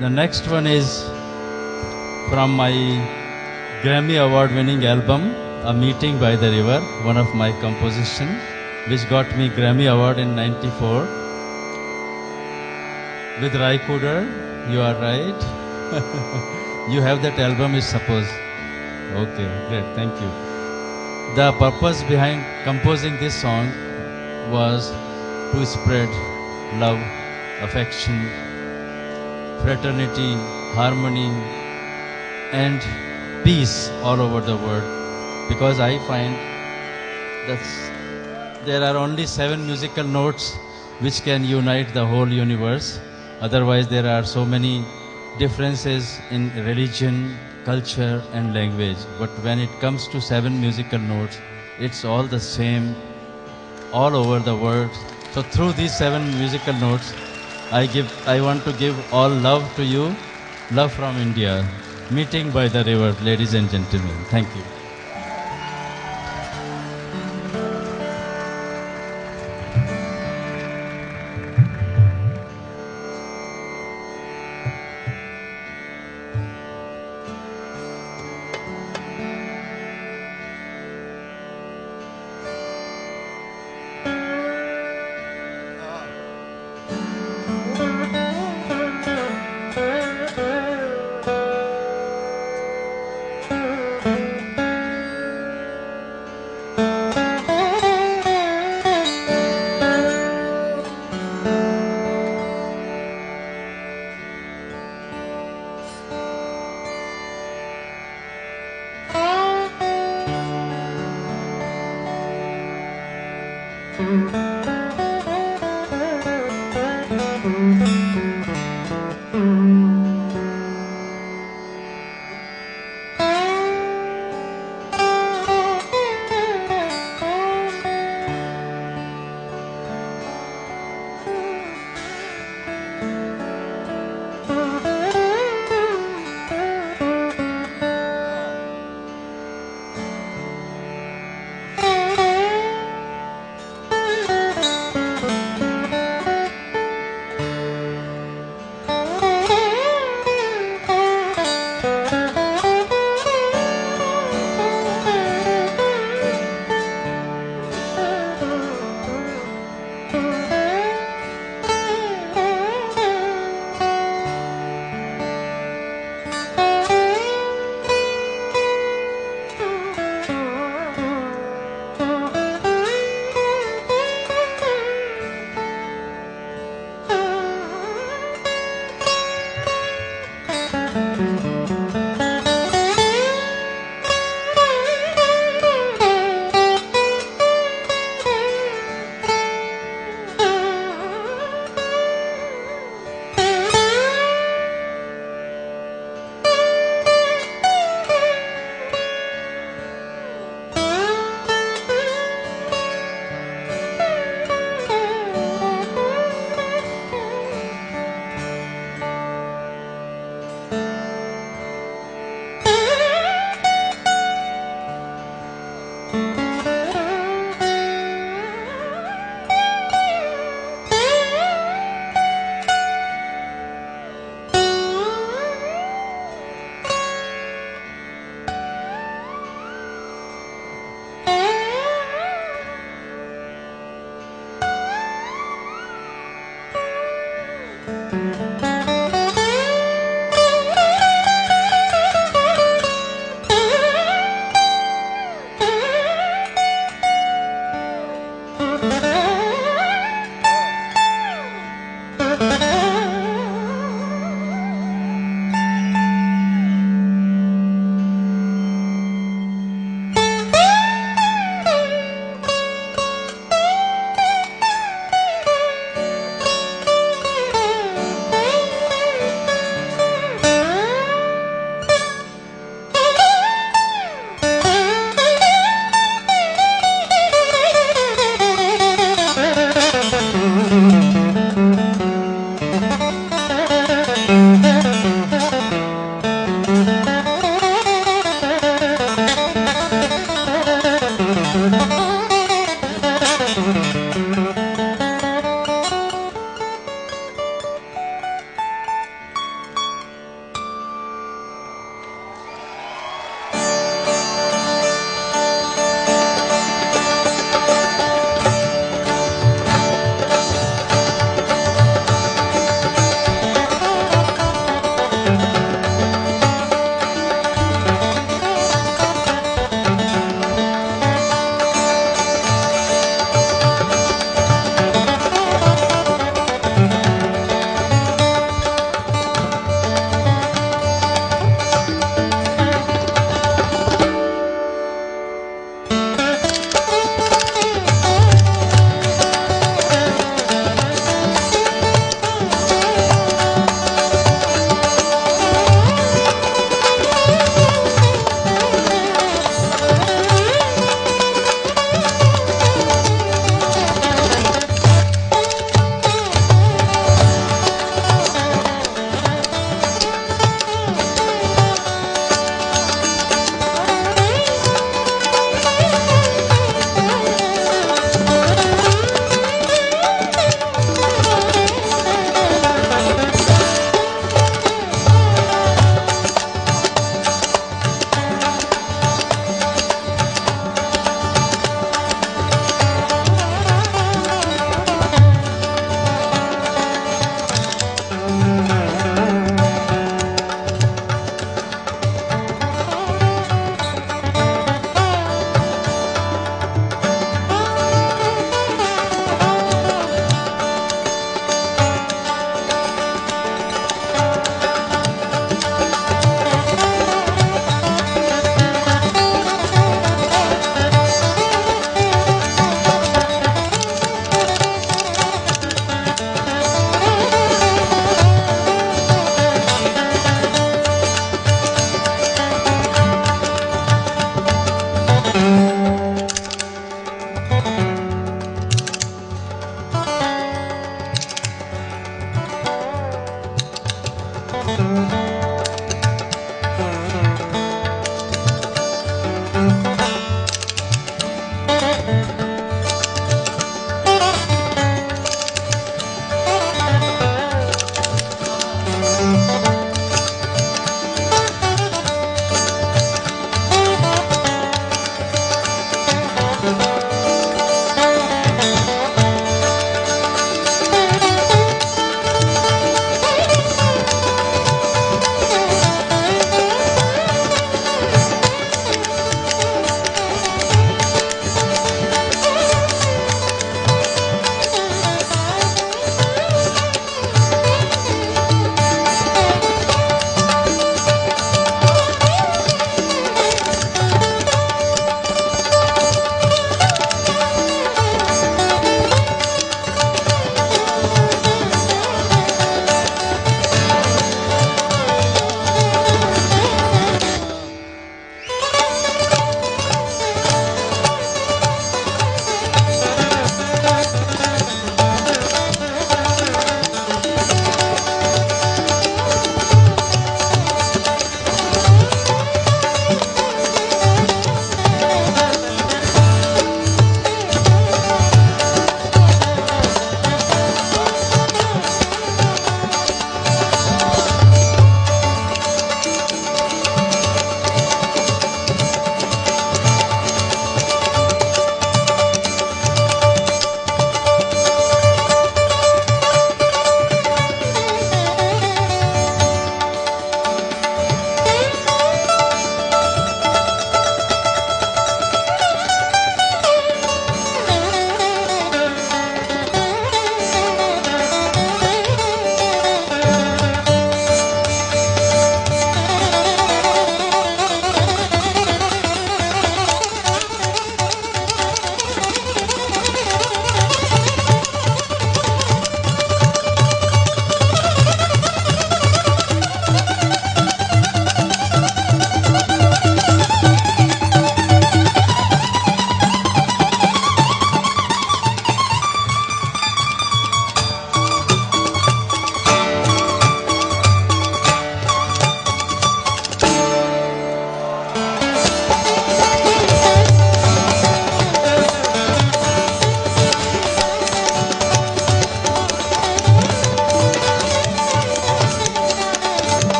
The next one is from my Grammy Award winning album, A Meeting by the River, one of my composition, which got me Grammy Award in 94. With Ry Cooder, you are right. you have that album, is suppose. Okay, great, thank you. The purpose behind composing this song was to spread love, affection, fraternity, harmony, and peace all over the world. Because I find that there are only seven musical notes which can unite the whole universe. Otherwise, there are so many differences in religion, culture, and language. But when it comes to seven musical notes, it's all the same all over the world. So through these seven musical notes, I give I want to give all love to you, love from India. Meeting by the river, ladies and gentlemen. Thank you.